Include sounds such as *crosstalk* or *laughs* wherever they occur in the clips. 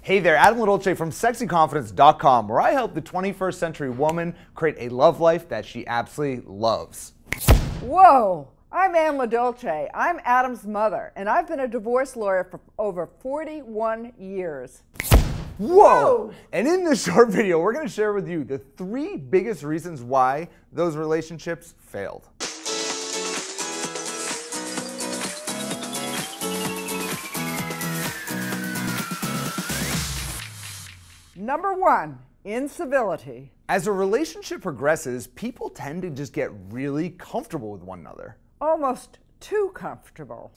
Hey there, Adam LaDolce from sexyconfidence.com, where I help the 21st century woman create a love life that she absolutely loves. Whoa! I'm Ann LaDolce. I'm Adam's mother, and I've been a divorce lawyer for over 41 years. Whoa! Whoa. And in this *laughs* short video, we're gonna share with you the three biggest reasons why those relationships failed. Number one, incivility. As a relationship progresses, people tend to just get really comfortable with one another. Almost too comfortable.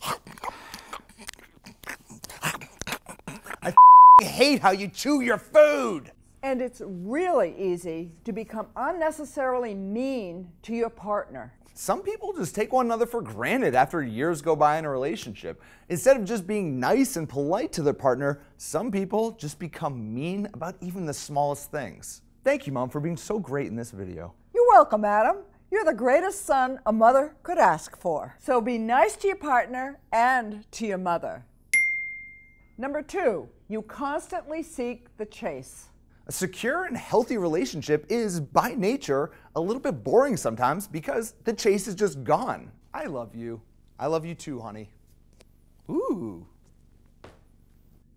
I hate how you chew your food. And it's really easy to become unnecessarily mean to your partner. Some people just take one another for granted after years go by in a relationship. Instead of just being nice and polite to their partner, some people just become mean about even the smallest things. Thank you, Mom, for being so great in this video. You're welcome, Adam. You're the greatest son a mother could ask for. So be nice to your partner and to your mother. Number two, you constantly seek the chase. A secure and healthy relationship is, by nature, a little bit boring sometimes because the chase is just gone. I love you. I love you too, honey. Ooh.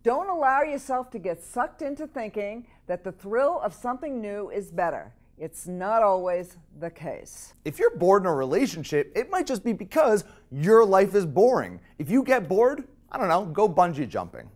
Don't allow yourself to get sucked into thinking that the thrill of something new is better. It's not always the case. If you're bored in a relationship, it might just be because your life is boring. If you get bored, I don't know, go bungee jumping.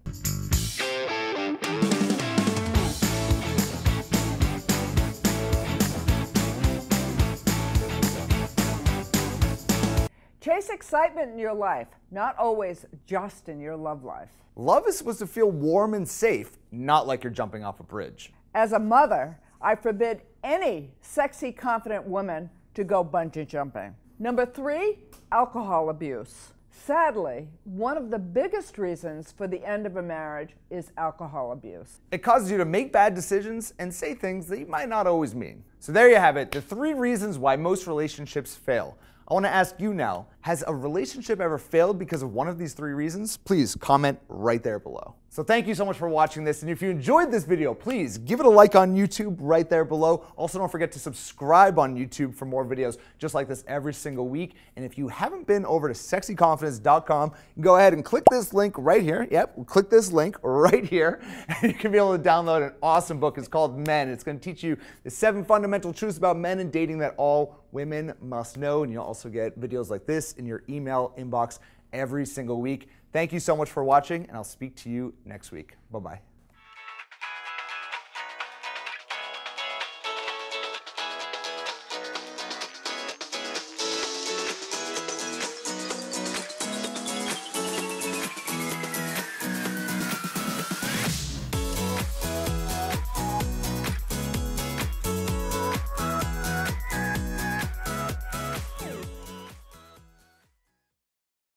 Excitement in your life, not always just in your love life. Love is supposed to feel warm and safe, not like you're jumping off a bridge. As a mother, I forbid any sexy, confident woman to go bungee jumping. Number three, alcohol abuse. Sadly, one of the biggest reasons for the end of a marriage is alcohol abuse. It causes you to make bad decisions and say things that you might not always mean. So there you have it, the three reasons why most relationships fail. I want to ask you now has a relationship ever failed because of one of these three reasons? Please comment right there below. So thank you so much for watching this. And if you enjoyed this video, please give it a like on YouTube right there below. Also, don't forget to subscribe on YouTube for more videos just like this every single week. And if you haven't been over to sexyconfidence.com, go ahead and click this link right here. Yep, click this link right here. *laughs* And you can be able to download an awesome book. It's called Men. It's going to teach you the seven fundamental truths about men and dating that all women must know. And you'll also get videos like this in your email inbox every single week. Thank you so much for watching, and I'll speak to you next week. Bye bye.